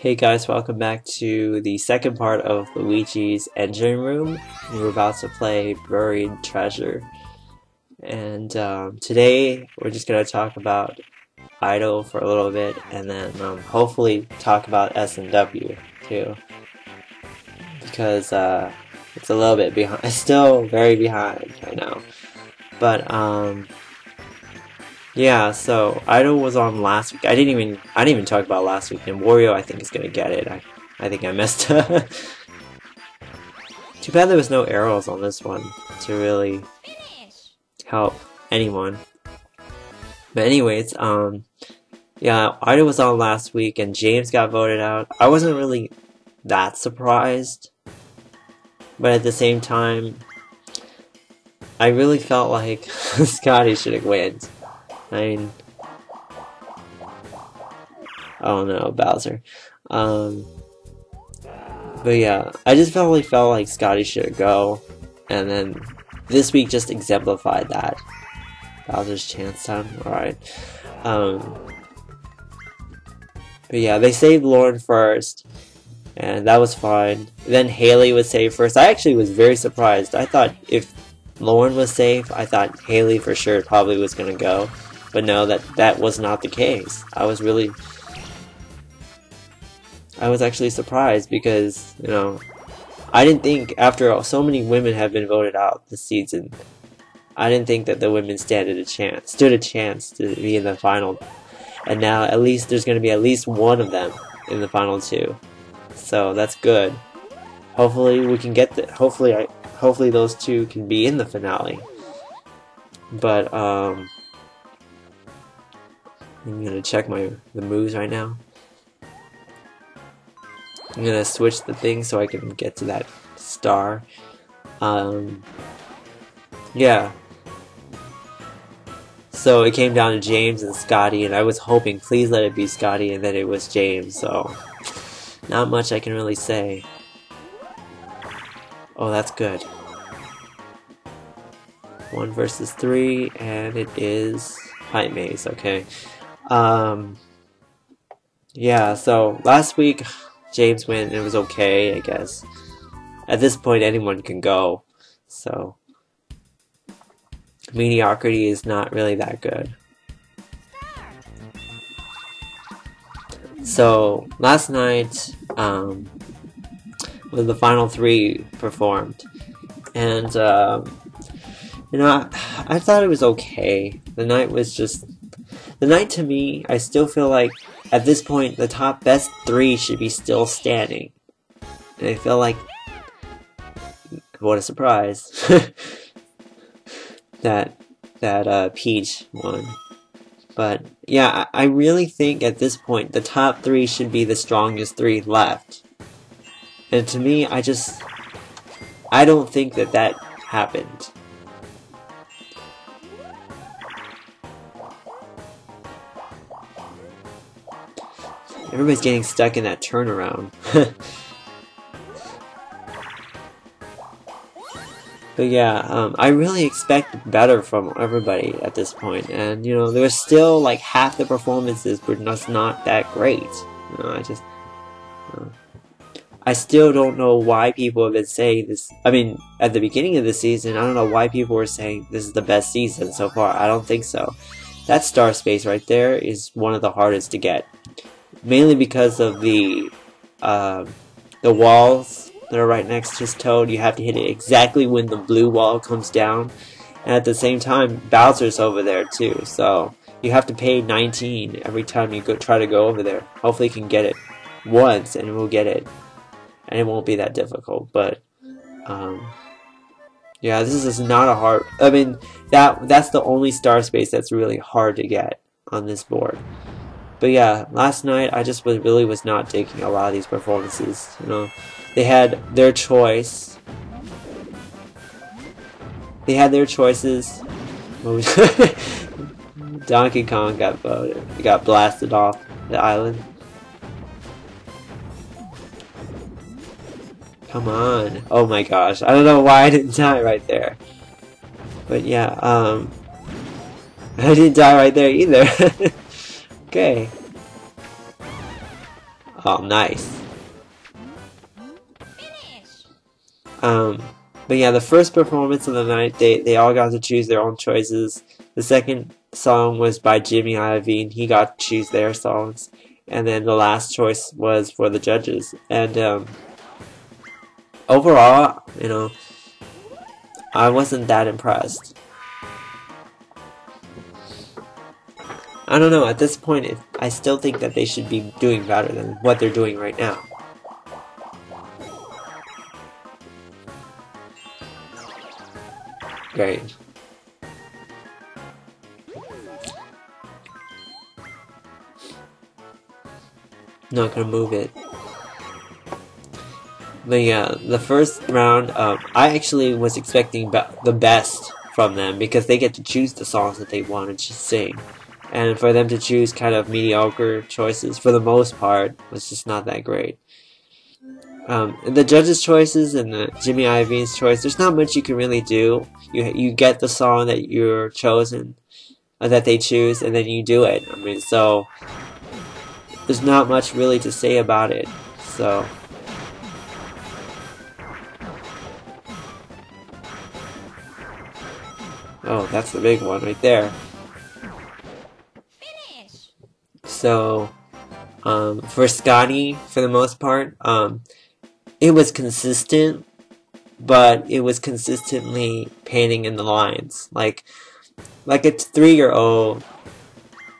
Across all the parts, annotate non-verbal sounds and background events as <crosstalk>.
Hey guys, welcome back to the second part of Luigi's Engine Room. We're about to play Buried Treasure. And um, today we're just going to talk about Idol for a little bit and then um, hopefully talk about S&W too. Because uh, it's a little bit behind, <laughs> it's still very behind right now. But um, yeah, so Idol was on last week. I didn't even I didn't even talk about last week. And Wario, I think is gonna get it. I I think I messed <laughs> up. Too bad there was no arrows on this one to really help anyone. But anyways, um, yeah, Idol was on last week, and James got voted out. I wasn't really that surprised, but at the same time, I really felt like <laughs> Scotty should have won. I mean, oh no, Bowser. Um, but yeah, I just felt like felt like Scotty should go, and then this week just exemplified that. Bowser's chance time. All right. Um, but yeah, they saved Lauren first, and that was fine. Then Haley was saved first. I actually was very surprised. I thought if Lauren was safe, I thought Haley for sure probably was gonna go. But no, that that was not the case. I was really, I was actually surprised because you know, I didn't think after so many women have been voted out this season, I didn't think that the women stood a chance, stood a chance to be in the final. And now at least there's going to be at least one of them in the final two, so that's good. Hopefully we can get the. Hopefully I. Hopefully those two can be in the finale. But um. I'm gonna check my the moves right now. I'm gonna switch the thing so I can get to that star. Um, yeah. So it came down to James and Scotty, and I was hoping, please let it be Scotty, and then it was James. So not much I can really say. Oh, that's good. One versus three, and it is Pipe Maze. Okay. Um, yeah, so last week James went and it was okay, I guess. At this point, anyone can go, so mediocrity is not really that good. So last night um, was the final three performed, and um, you know I, I thought it was okay. The night was just the night to me, I still feel like at this point the top best three should be still standing. And I feel like what a surprise <laughs> that that uh, Peach won. But yeah, I really think at this point the top three should be the strongest three left. And to me, I just I don't think that that happened. Everybody's getting stuck in that turnaround. <laughs> but yeah, um, I really expect better from everybody at this point. and you know, there's still like half the performances were just not that great. You know, I just, uh, I still don't know why people have been saying this. I mean, at the beginning of the season, I don't know why people were saying this is the best season so far. I don't think so. That star space right there is one of the hardest to get mainly because of the uh, the walls that are right next to his toad. You have to hit it exactly when the blue wall comes down, and at the same time, Bowser's over there too. So you have to pay 19 every time you go try to go over there. Hopefully, you can get it once, and we'll get it, and it won't be that difficult. But um, yeah, this is not a hard. I mean, that that's the only star space that's really hard to get on this board. But yeah, last night I just was, really was not taking a lot of these performances. You know, they had their choice. They had their choices. <laughs> Donkey Kong got voted. Got blasted off the island. Come on. Oh my gosh. I don't know why I didn't die right there. But yeah, um... <laughs> I didn't die right there either. <laughs> Okay. Oh, nice. Um, but yeah, the first performance of the night, they, they all got to choose their own choices. The second song was by Jimmy Iovine. He got to choose their songs. And then the last choice was for the judges. And um, overall, you know, I wasn't that impressed. I don't know, at this point, I still think that they should be doing better than what they're doing right now. Great. Not gonna move it. But yeah, the first round, um, I actually was expecting be the best from them because they get to choose the songs that they wanted to sing. And for them to choose kind of mediocre choices, for the most part, was just not that great. Um, the judges' choices and the Jimmy Iovine's choice, there's not much you can really do. You you get the song that you're chosen, uh, that they choose, and then you do it. I mean, so there's not much really to say about it. So. Oh, that's the big one right there. So, um, for Scotty, for the most part, um, it was consistent, but it was consistently painting in the lines. Like, like a three-year-old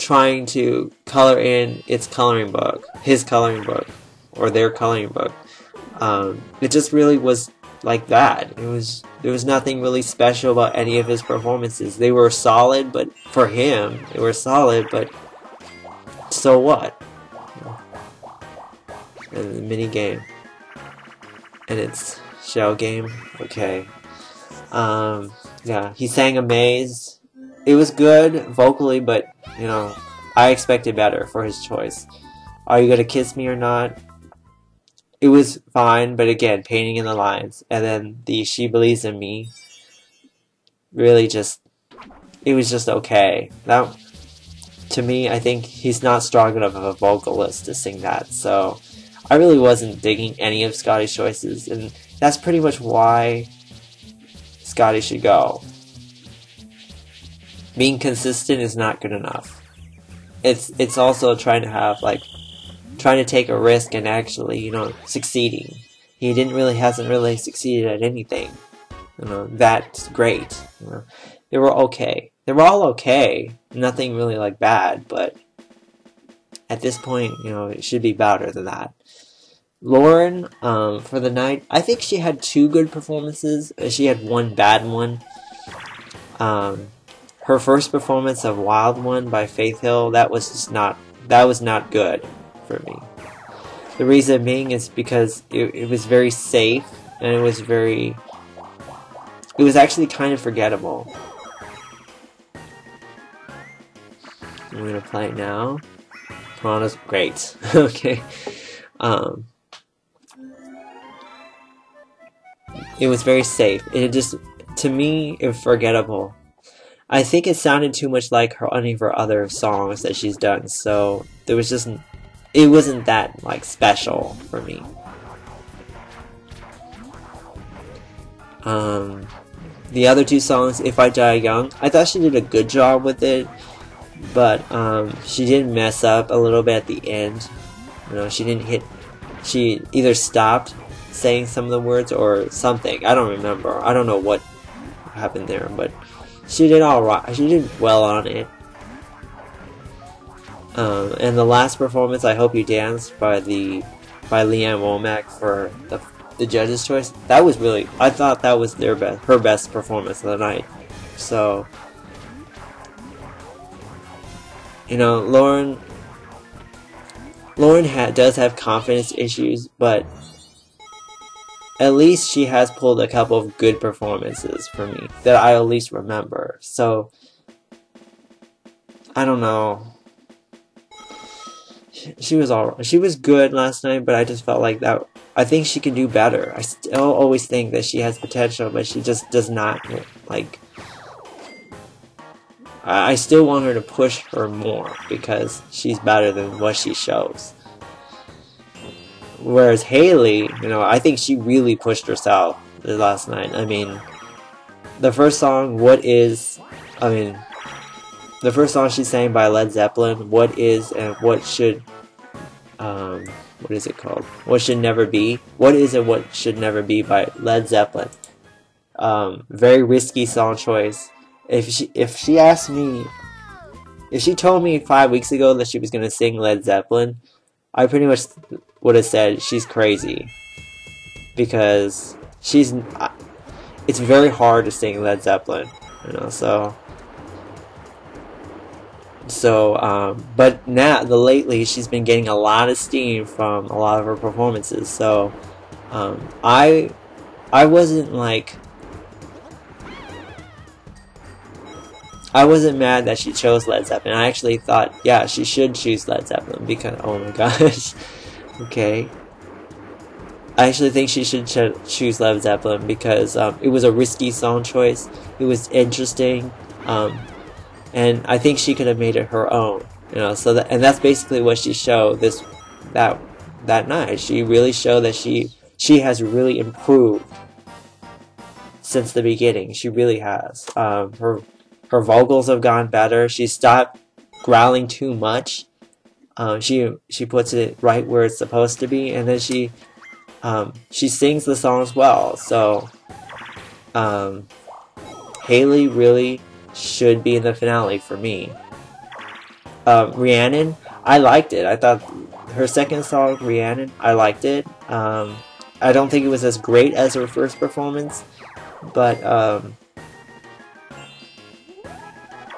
trying to color in its coloring book, his coloring book, or their coloring book. Um, it just really was like that. It was there was nothing really special about any of his performances. They were solid, but for him, they were solid, but so what? And the mini game and it's shell game. Okay. Um, yeah, he sang Amaze. It was good vocally, but you know, I expected better for his choice. Are you gonna kiss me or not? It was fine, but again, painting in the lines, and then the she believes in me. Really, just it was just okay. That to me, I think he's not strong enough of a vocalist to sing that. So I really wasn't digging any of Scotty's choices, and that's pretty much why Scotty should go. Being consistent is not good enough. It's it's also trying to have like trying to take a risk and actually, you know, succeeding. He didn't really hasn't really succeeded at anything. You know, that's great. You know, they were okay. They were all okay. Nothing really like bad, but at this point, you know, it should be better than that. Lauren, um, for the night, I think she had two good performances. Uh, she had one bad one. Um, her first performance of Wild One by Faith Hill, that was just not, that was not good for me. The reason being is because it, it was very safe, and it was very, it was actually kind of forgettable. I'm gonna play it now. Toronto's great. <laughs> okay. Um, it was very safe. It just, to me, it forgettable. I think it sounded too much like her any of her other songs that she's done, so there was just, it wasn't that like special for me. Um, the other two songs, If I Die Young, I thought she did a good job with it, but um, she did mess up a little bit at the end. You know, she didn't hit. She either stopped saying some of the words or something. I don't remember. I don't know what happened there, but she did all right. She did well on it. Um, and the last performance, I hope you danced by the by Lee Ann Womack for the the judges' choice. That was really. I thought that was their best, her best performance of the night. So, you know, Lauren. Lauren ha- does have confidence issues, but at least she has pulled a couple of good performances for me that I at least remember. So I don't know. She, she was all she was good last night, but I just felt like that. I think she can do better. I still always think that she has potential, but she just does not like. I, still want her to push her more because she's better than what she shows. whereas Haley, you know, I think she really pushed herself last night. I mean, the first song, "What Is," I mean, the first song she sang by Led Zeppelin, "What Is" and "What Should," um, what is it called? "What Should Never Be." What is and what should never be by Led Zeppelin. Um, very risky song choice. If she if she asked me, if she told me five weeks ago that she was gonna sing Led Zeppelin, I pretty much would have said she's crazy because she's. It's very hard to sing Led Zeppelin, you know. So, so, um, but now the lately she's been getting a lot of steam from a lot of her performances. So, um, I, I wasn't like. I wasn't mad that she chose Led Zeppelin. I actually thought, yeah, she should choose Led Zeppelin because, oh my <laughs> gosh. okay. I actually think she should ch choose Led Zeppelin because um, it was a risky song choice. It was interesting, um, and I think she could have made it her own. You know, so that and that's basically what she showed this that that night. She really showed that she she has really improved since the beginning. She really has. Um, her her vocals have gone better. She stopped growling too much. Um, she she puts it right where it's supposed to be, and then she um, she sings the songs well. So um, Haley really should be in the finale for me. Uh, Rhiannon, I liked it. I thought her second song, Rhiannon, I liked it. Um, I don't think it was as great as her first performance, but um,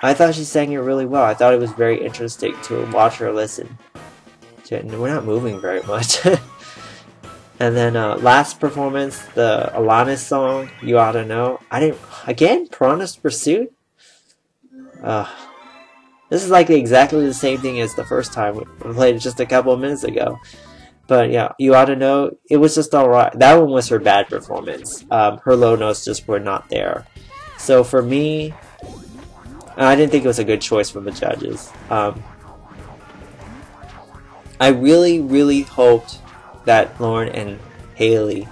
I thought she sang it really well. I thought it was very interesting to watch her listen. We're not moving very much. <laughs> and then uh, last performance, the Alanis song, "You Ought to Know." I didn't again. Piranha's Pursuit. Uh, this is like exactly the same thing as the first time we played it just a couple of minutes ago. But yeah, you ought to know it was just alright. That one was her bad performance. Um, her low notes just were not there. So for me, I didn't think it was a good choice from the judges. Um, I really, really hoped that Lauren and Haley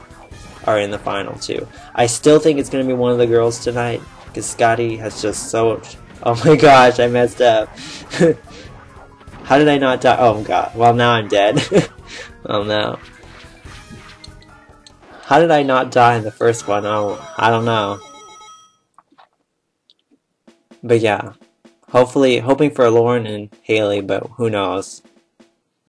are in the final too. I still think it's going to be one of the girls tonight because Scotty has just so. Oh my gosh, I messed up. <laughs> How did I not die? Oh god. Well, now I'm dead. <laughs> oh no. How did I not die in the first one? Oh, I don't know. But yeah, hopefully, hoping for Lauren and Haley, but who knows.